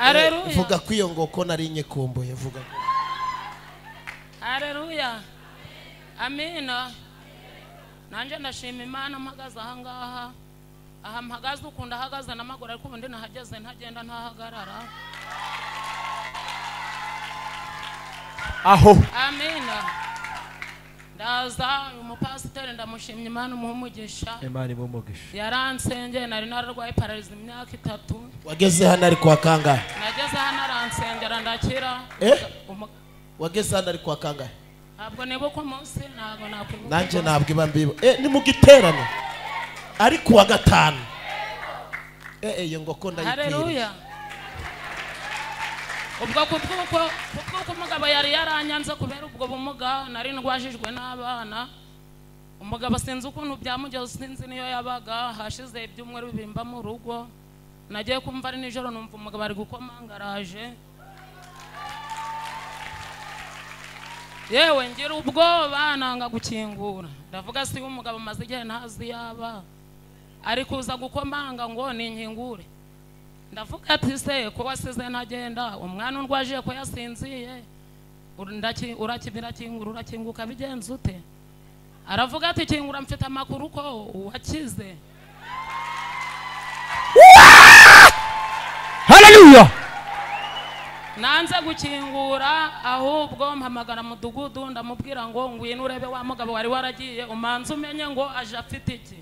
Haleluya. vuga ko iyo ngoko nari nyikumbuye vuga. Hareruya amina nanjye ndashima imana mpagaze aha ngaha. Aha mpagaze ukunda ahagaze n'amaguru ariko ubundi nahageze ntagenda ntahagarara. Aho. Amina ndaza uyu mupasiteri ndamushimye imana umuha umugisha. Imana imumugisha yaransengeye nari nararwaye pararizi imyaka itatu. Wageze hano ari kwa kangahe? Nageze hano aransengera ndakira. Eh? Wageze hano ari kwa kangahe? Ntabwo nibuka umunsi ntabwo nakwibuka nanjye ntabwo iba mbiba eh ni mu giterane. Ari ku wa gatanu. Eh eh, iyo ngoko hareruya ubwo kutwuko umugabo yari yaranyanze kubera ubwo bumuga nari ndwajijwe n'abana. Umugabo sinzi ukuntu byamugeze sinzi niyo yabaga. Hashize ibyumweru bibiri mba mu rugo. Nagiye kumva ari nijoro numva umugabo ari gukomanga araje yewe ngira ubwoba nanga gukingura. Ndavuga si umugabo amaze igihe ntazi yaba. Ari kuza gukomanga ngo ninkingure ndavuga ati se ko wasize ntagenda umwana undwaje ko yasinziye. Ur- ndaki- uraki- birakingura urakinguka bigenza ute? Aravuga ati kingura mfite amakuru ko wakize haleluya nanze gukingura ahubwo mpamagara mudugudu ndamubwira ngo ngwino urebe wa mugabo wari waragiye umanze umenye ngo aje afite iki.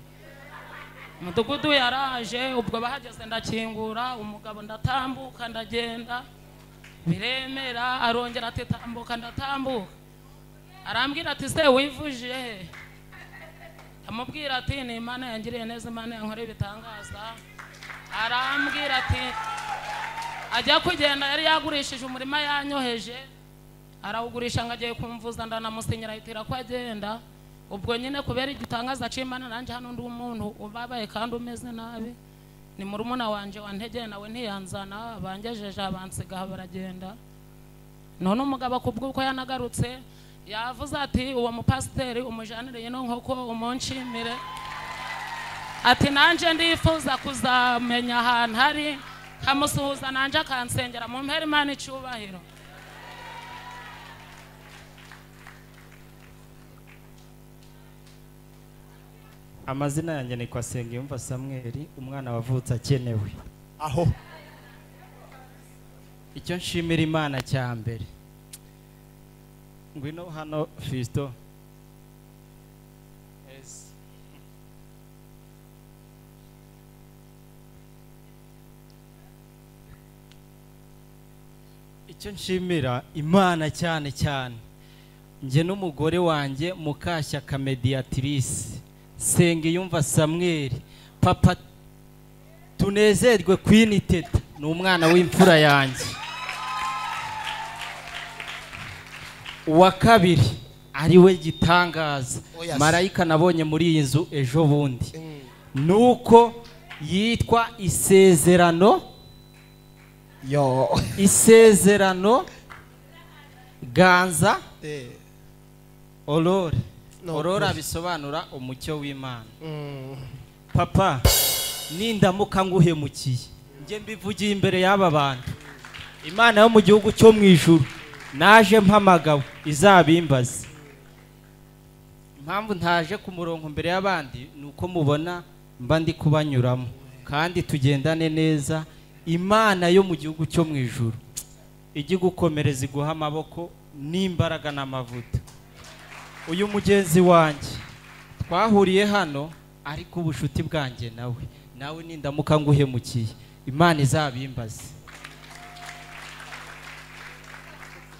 Mudugudu yaraje ubwo bahageze ndakingura umugabo ndatambuka ndagenda. Biremera arongera ati tambuka ndatambuka. Arambwira ati se wivuje. He amubwira ati ni imana yangiriye neza imana yankoreye ibitangaza. Arambwira ati ajya kugenda yari yagurishije umurima yanyoheje. Arawugurisha ngo agiye kumvuza ndanamusinyira ahitira ko agenda. Ubwo nyine kubera igitangaza acimana nanjye hano ndi umuntu ubabaye kandi umeze nabi. Ni murumuna wanje wantegeye nawe ntiyanzana. Bangejeje abansigaha baragenda. None umugabo kubw'uko yanagarutse yavuze ati uwo mupasiteri umujanire ino nkoko umunshimire ati nanjye ndifuza kuzamenya ahantu hari nkamusuhuza nanjye akansengera mu mpera imana icyubahiro. Amazina yanjye ni kwa Sengiyumva Samweli umwana wavutse akenewe. Aho. Icyo nshimira imana cya mbere. Ngwino hano Fisto Yes. icyo nshimira imana cyane cyane. Njye n'umugore wanjye mukashyaka mediatrice. Sengiyumva Samweli papa tunezerwe Queen Teta ni umwana w'imfura yanjye. Uwa kabiri ari we gitangaza. Se. marayika nabonye muri iyi nzu ejo bundi. Mm. nuko yitwa isezerano yo. isezerano ganza eh. Orore Ukuri. bisobanura umucyo w'imana. Mm. papa nindamuka nguhemukiye njye mbivugiye imbere y'aba bantu. Imana yo mu gihugu cyo mu ijuru. Naje mpamagawe. Izabimbaze. Impamvu ntaje ku murongo mbere y'abandi ni uko mubona mba ndi kubanyuramo. Kandi tugendane neza imana yo mu gihugu cyo mu ijuru. Ijye igukomereza iguha amaboko n'imbaraga n'amavuta. Uyu mugenzi wanjye. Twahuriye hano ariko ubucuti bwanjye nawe. Nawe nindamuka nguhemukiye. Imana izabimbaze.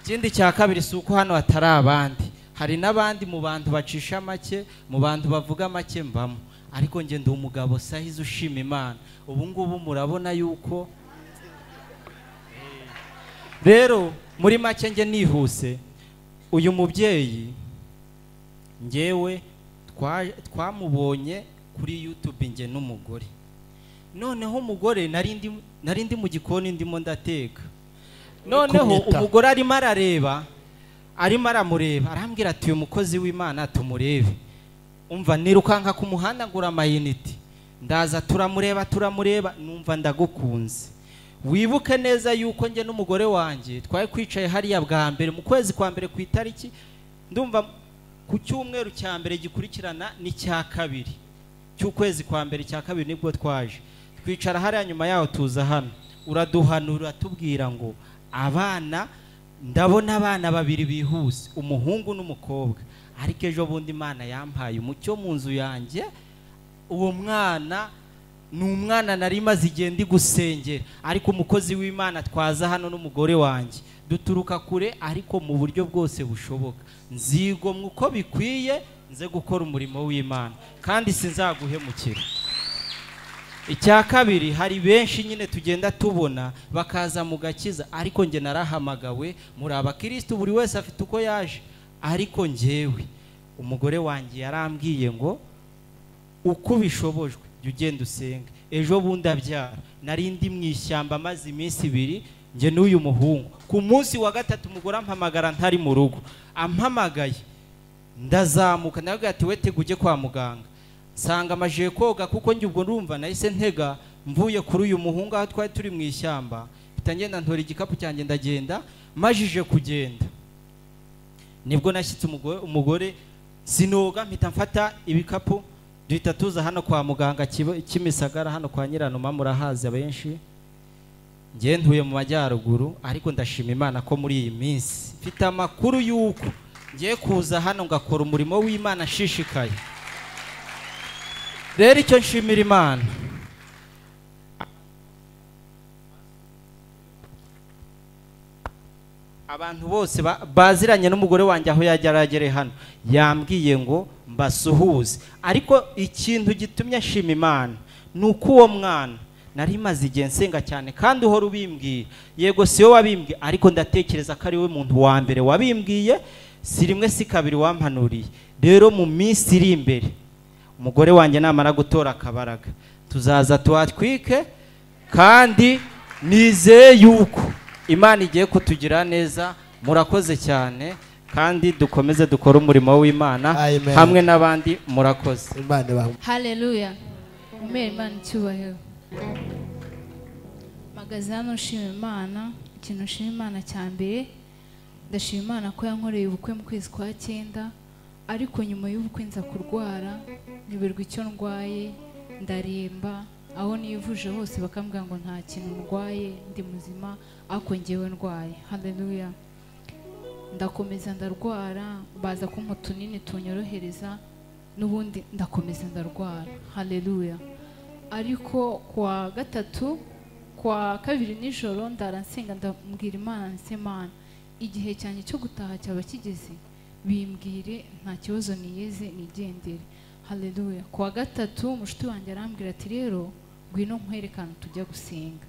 Ikindi cya kabiri si uko hano hatari abandi. Hari n'abandi mu bantu bacisha make mu bantu bavuga make mbamo. Ariko njye ndi umugabo sahize ushima imana. Ubu ngubu murabona yuko rero muri make njye nihuse uyu mubyeyi ngewe twa- twamubonye kuri youtube njye n'umugore. Noneho umugore nari ndi- mu gikoni ndimo ndateka. Noneho umugore arimo arareba arimo aramureba arambwira ati uyu mukozi w'imana tumurebe. Umva nirukanka ku muhanda ngura amayinite. Ndaza turamureba turamureba numva ndagukunze. Wibuke neza yuko njye n'umugore wanjye twari kwicaye hariya bwa mbere mu kwezi kwa mbere ku itariki ndumva ku cyumweru cya mbere gikurikirana n'icya kabiri. Cy'ukwezi kwa mbere cya kabiri ni bwo twaje. Twicara hariya nyuma yaho tuza hano. Uraduhanura tubwira ngo abana ndabona abana babiri bihuse umuhungu n'umukobwa. Ariko ejo bundi imana yampaye umucyo mu nzu yanjye. Uwo mwana ni umwana nari maze igihe ndi gusengera ariko umukozi w'imana twaza hano n'umugore wanjye. Duturuka kure ariko mu buryo bwose bushoboka. Nzigomwa uko bikwiye nze gukora umurimo w'imana. Kandi sinzaguhemukira. Icya kabiri hari benshi nyine tugenda tubona bakaza mu gakiza. Ariko njye narahamagawe muri abakirisitu buri wese afite uko yaje. Ariko njyewe umugore wanjye yarambwiye ngo uko ubishobojwe jya ugenda usenge ejo bundi abyara. Nari ndi mu ishyamba maze iminsi ibiri njye n'uyu muhungu. Ku munsi wa gatatu umugore ampamagara ntari mu rugo. Ampamagaye. Ndazamuka nawe ati we tega ujye kwa muganga. Nsanga amajije koga kuko njye ubwo ndumva nahise ntega mvuye kuri uyu muhungu aho twari turi mu ishyamba. Mpita ngenda ntora igikapu cyanjye ndagenda majije kugenda. Nibwo nashyitse umugore, sinoga mpita mfata ibikapu duhita tuza hano kwa muganga kimisagara hano kwa nyiranuma murahazi abenshi. Ntuye mu majyaruguru ariko ndashima imana ko muri iyi minsi. Mfite amakuru y'uko ngiye kuza hano ngakora umurimo w'imana nshishikaye rero icyo nshimira imana. Abantu bose ba- baziranye n'umugore wanjye aho aragere hano. Yambwiye ngo mbasuhuze. Ariko ikintu gitumye nshima imana ni uko uwo mwana nari maze igihe nsenga cyane kandi uhora ubimbwira yego si we wabimbwiye ariko ndatekereza ko ari we muntu wa mbere wabimbwiye si rimwe si kabiri wampanuriye. Rero mu minsi iri imbere umugore wanjye namara gutora akabaraga. Tuzaza tuhatwike kandi nizeye yuko imana igiye kutugira neza. Murakoze cyane kandi dukomeze dukore umurimo w'imana hamwe n'abandi murakoze. Haleluya umere imana icyubahiro mpagaze hano nshima imana ikintu nshima imana cya mbere ndashima imana ko yankoreye ubukwe mu kwezi kwa cyenda ariko nyuma y'ubukwe nza kurwara nyoberwa icyo ndwaye ndaremba aho nivuje hose bakambwira ngo nta kintu ndwaye ndi muzima ariko ngewe ndwaye. Haleluya ndakomeza ndarwara baza kumpa utunini tunyorohereza n'ubundi ndakomeza ndarwara. Haleluya ariko kwa gatatu kwa kabiri nijoro ndaransenga ndambwira imana ndetse imana igihe cyanjye cyo gutaha cyaba kigeze? Bimbwire nta kibazo niyeze nigendere. Haleluya kuwa gatatu umushuti wanjye arambwira ati rero ngwino nkwerekane tujya gusenga.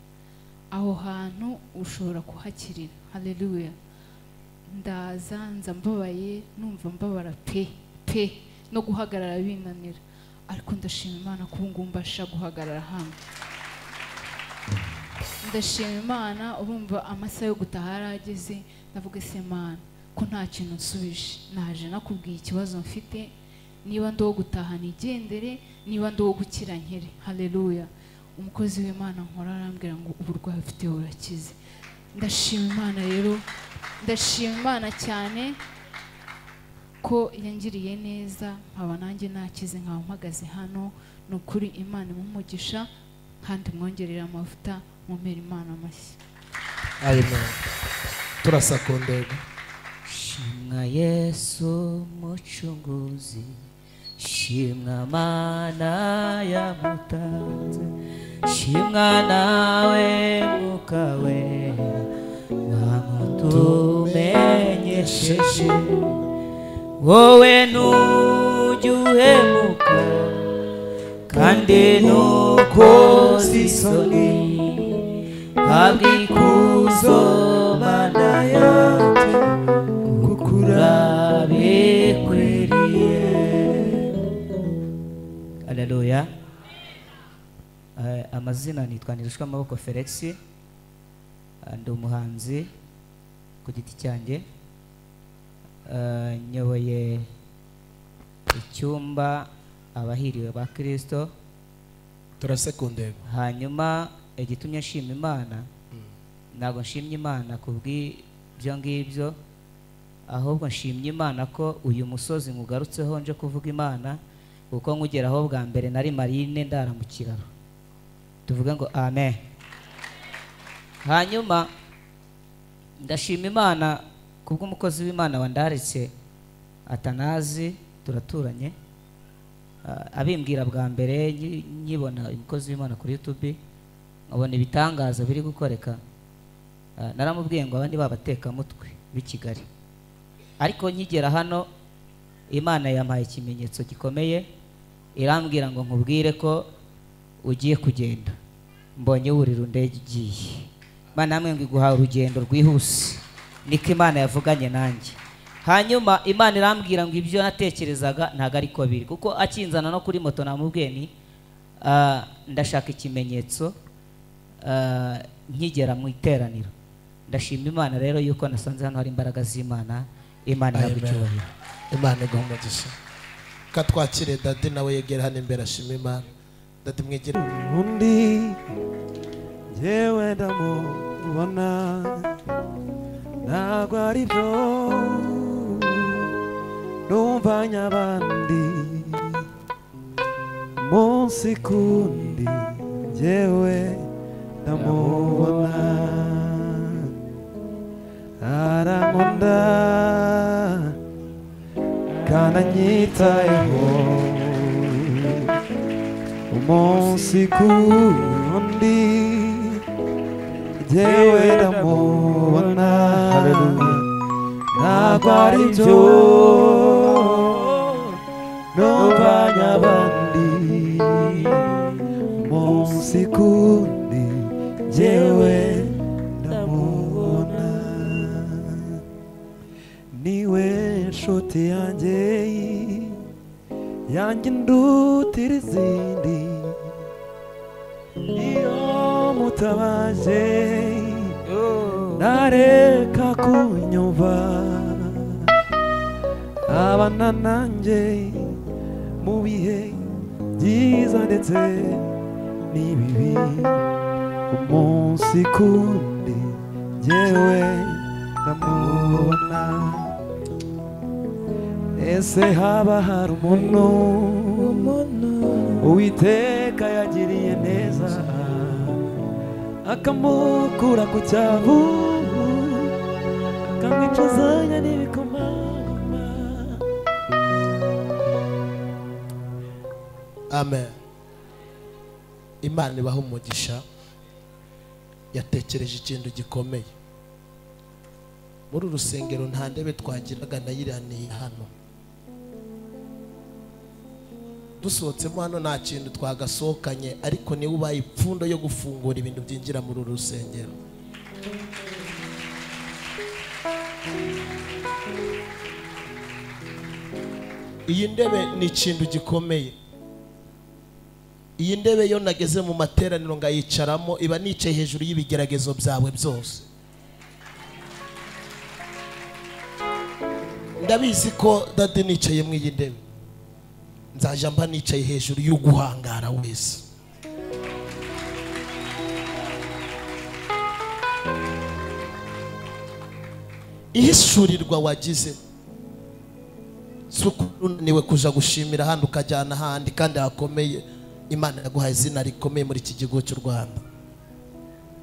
Aho hantu ushobora kuhakirira. Haleluya ndaza nza mbabaye numva mbabara pe pe no guhagarara binanira. Ariko ndashima imana ko ubu ngubu mbasha guhagarara hano. Ndashima imana urumva amasaha yo gutaha yarageze ndavuga se mana ko nta kintu nsubije? Naje nakubwiye ikibazo mfite niba ndi uwo gutaha nigendere niba ndi uwo gukira nkere. Haleluya umukozi w'imana nkora arambwira ngo uburwayi ufite burakize. Ndashima imana rero ndashima imana cyane. Ko yangiriye neza nkaba nanjye nakize nkaba mpagaze hano ni ukuri imana imumugisha kandi mwongerera amavuta mumera imana amashyi amen. Turasa ku ndego Shimwa Yesu mucunguzi. Shimwa mana yamutanze. Shimwa nawe muka wera. Wamutumenyesheje Wowe nujya uhemuka Kandi nukoze isoni Habwa ikuzo mana yacu Kukura bikwiriye. Haleluya Eh, amazina nitwa Ntirushwa amaboko Felix Eh, ndi umuhanzi ku giti cyanjye. Nyoboye icyumba abahiriwe ba Kristo. Turase ku ndego hanyuma igitumye nshima imana. Ntabwo nshimye imana ku bw'ibyo ngibyo ahubwo nshimye imana ko uyu musozi nkugarutseho nje kuvuga imana kuko nkugeraho bwa mbere nari marine ndara mu kiraro. Tuvuge ngo amen. Hanyuma ndashima imana kubw'umukozi w'imana wandaritse atanazi turaturanye. Ah, abimbwira bwa mbere nyi- nkibona umukozi w'imana kuri youtube nkabona ibitangaza biri gukoreka. Ah, naramubwiye ngo abandi babatekamutwe b'i kigali. Ariko nkigera hano imana yampaye ikimenyetso gikomeye irambwira ngo nkubwire ko ugiye kugenda. Mbonye wurira indege igiye. Imana namwe ngo iguha urugendo rwihuse. Niko imana yavuganye nanjye. Hanyuma imana irambwira ngo ibyo natekerezaga ntabwo ariko biri. Kuko akinzana no kuri moto namubwiye ni ah, ndashaka ikimenyetso ah, nkigera mu iteraniro. Ndashima imana rero yuko nasanze hano hari imbaraga z'imana. Imana ihabwa icyubahiro. Imana iguha umugisha ka twakire dadi nawe yegera hano imbere ashima imana. Dadi mwegere. Undi njyewe ndamubona. Ntabwo ari byo numvanye abandi munsi kundi njyewe ndamubona. Arankunda kandi anyitayeho umunsi kundi jyewe ndamubona. Ntabwo ari byo numvanye abandi umunsi kundi jyewe ndamubona ni we nshuti yanjye yanjye ndutira izindi iyo nareka kunyumva abana nanjye mu bihe byiza ndetse n'ibibi. Umunsi kundi jyewe ndamubona ese haba hari umuntu. Uwiteka yagiriye neza. Akamukura ku cyavu. Amen. Imana ibaha umugisha yatekereje ikintu gikomeye. Muri uru rusengero nta ntebe twagiraga nayiraniye hano. Dusohotsemo hano nta kintu twagasohokanye ariko ni we ubaye ipfundo yo gufungura ibintu byinjira muri uru rusengero. Iyi ndebe ni ikintu gikomeye. Iyi ndebe yo nageze mu materaniro ngayicaramo iba nicaye hejuru y'ibigeragezo byawe byose. Ndabizi ko dade nicaye mu iyi ndebe. Nzajya mba nicaye hejuru y'uguhangara wese. Ihishurirwa wagize uko unaniwe kuja gushimira ahandi ukajyana ahandi kandi hakomeye. Imana yaguhaye izina rikomeye muri iki gihugu cy'u rwanda.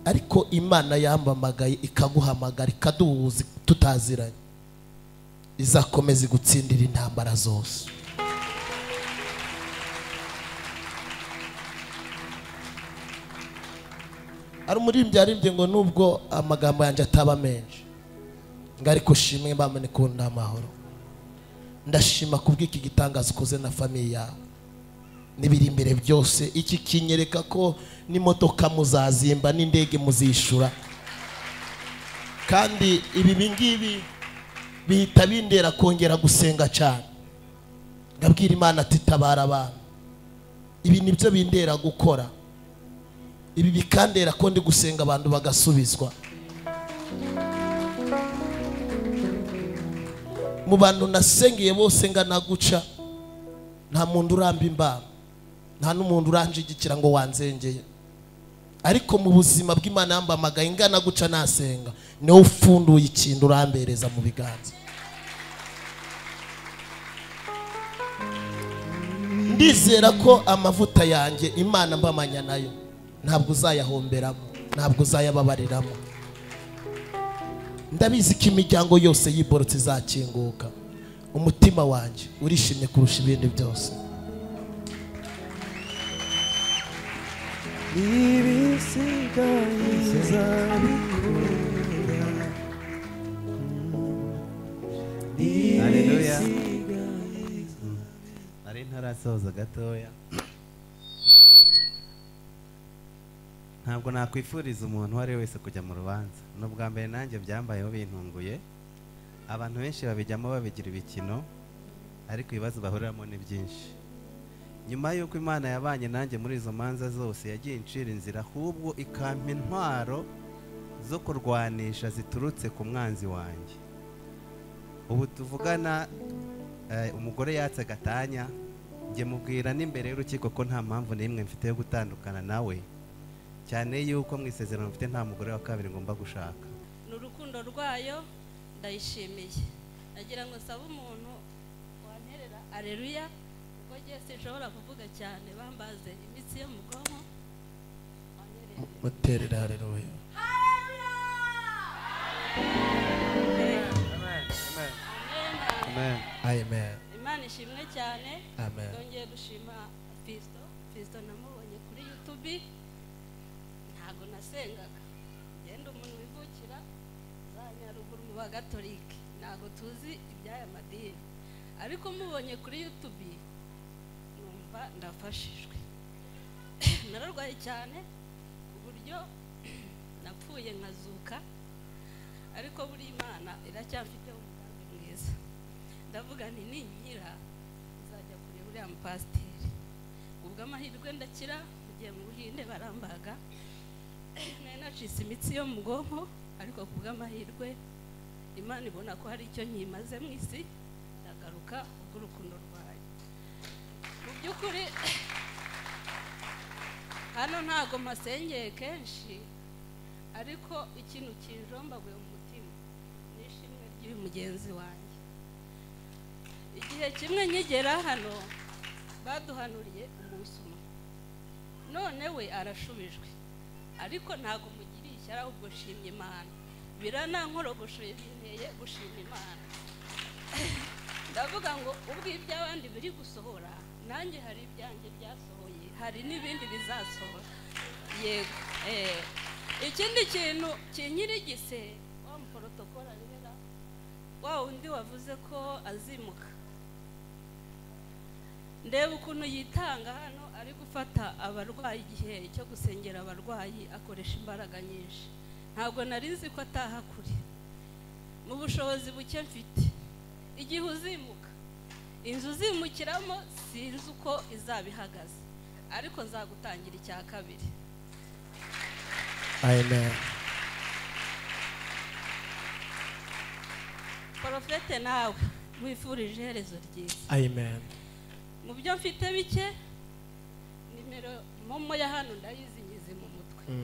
Ariko imana yambamagaye ikaguhamagara ikaduhuza tutaziranye izakomeza igutsindira intambara zose. Hari umuririmbyi yaririmbye ngo nubwo amagambo yanjye ataba menshi ngo ariko ushimwe mbamane kubona amahoro. Ndashima kubw'iki gitangaza ukoze na famiye yawe. N'ibiri imbere byose. Iki kinyereka ko n'imodoka muzazimba n'indege muzishura. Kandi ibi bingibi bihita bindera kongera gusenga cyane. Ngabwira imana ati tabara abantu. Ibi ni byo bindera gukora. Ibi bikandera ko ndi gusenga abantu bagasubizwa. Mu bantu nasengeye bose ngana guca nta muntu uramba imbaba nta n'umuntu uranjigikira ngo wanzengeye. Ariko mu buzima bw'imana yambamagaye ingana guca nasenga. Niwe ufunduye ikintu urambereza mu biganza. Ndizera ko amavuta yanjye imana mbamanya na yo. Ntabwo uzayahomberamo ntabwo uzayababariramo. Ndabizi ko imiryango yose yiborotse izakinguka. Umutima wanjye urishimye kurusha ibindi byose. Nari ntarasoza gatoya. Ntabwo nakwifuriza umuntu uwo ari we wese kujya mu rubanza. Ni ubwa mbere nanjye byambayeho bintunguye. Abantu benshi babijyamo babigira ibikino ariko ibibazo bahuriramo ni byinshi. Nyuma y'uko imana yabanye nanjye muri izo manza zose yagiye incira inzira ahubwo ikampa intwaro zo kurwanisha ziturutse ku mwanzi wanjye. Ubu tuvugana eh, umugore yatse gatanya njye mubwira n'imbere y'urukiko ko nta mpamvu n'imwe mfite yo gutandukana nawe. Cyane yuko mu isezerano mfite nta mugore wa kabiri ngomba gushaka. Ni urukundo rwayo ndayishimiye. Nagira ngo sabe umuntu wanterera. Areruya kuko ngiye sinshobora kuvuga cyane bambaze imitsi yo mu bwonko. Amen. amen. Imana ishimwe cyane. Amen. twongeye gushima fisito fisito namubonye kuri yutubi nasengaga. Ngenda umuntu wivukira za nyaruguru mu bagatolike ntabwo tuzi iby'aya madini. Ariko mubonye kuri yutubi numva ndafashijwe. Nararwaye cyane ku buryo napfuye nkazuka ariko buri imana iracyafiteho umugambi mwiza. Ndavuga nti ninkira nzajya kureba uriya mupasiteri. Ubwo amahirwe ndakira mugiye mu buhinde barambaga nari nacitse imitsi yo mu bwonko ariko ku bw'amahirwe imana ibona ko hari icyo nkimaze mu isi ndagaruka ubw'urukundo rwayo. Mu by'ukuri hano ntabwo mpasengeye kenshi ariko ikintu kinjombaguye mu mutima ni ishimwe ry'uyu mugenzi wanjye. Igihe kimwe nkigera hano baduhanuriye umunsi umwe none we arashubijwe. Ariko ntabwo mugiriye ishyari ahubwo shimye imana. Biranankorogoshoye binteye gushima imana. Ndavuga ngo ubwo iby'abandi biri gusohora nanjye hari ibyanjye byasohoye hari n'ibindi bizasohora. Yego. Eh. ikindi kintu kinyirigise wa muporotokoro arera wa wundi wavuze ko azimuka. Ndeba ukuntu yitanga hano ari gufata abarwayi igihe cyo gusengera abarwayi akoresha imbaraga nyinshi. Ntabwo nari nzi ko ataha kure. Mu bushobozi buke mfite. Igihe uzimuka. Inzu uzimukiramo sinzi uko izaba ihagaze ariko nzagutangira icya kabiri. Porofete nawe. Wifurije iherezo ryiza. Amen. Mu byo mfite bike? Nimero momo ya hano ndayizi.